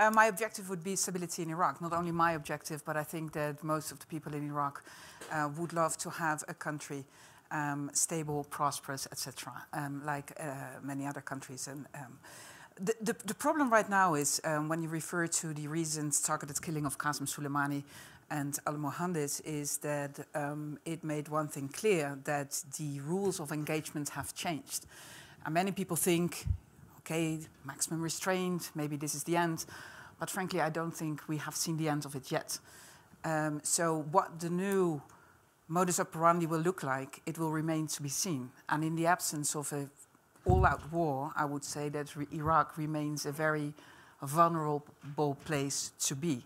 Uh, my objective would be stability in Iraq. Not only my objective, but I think that most of the people in Iraq uh, would love to have a country um, stable, prosperous, etc., um, like uh, many other countries. And um, the, the, the, problem right now is um, when you refer to the recent targeted killing of Qasem Soleimani and Al Mohandes, is that um, it made one thing clear that the rules of engagement have changed. And many people think, maximum restraint, maybe this is the end. But frankly, I don't think we have seen the end of it yet. Um, so what the new modus operandi will look like, it will remain to be seen. And in the absence of a all-out war, I would say that Iraq remains a very vulnerable place to be.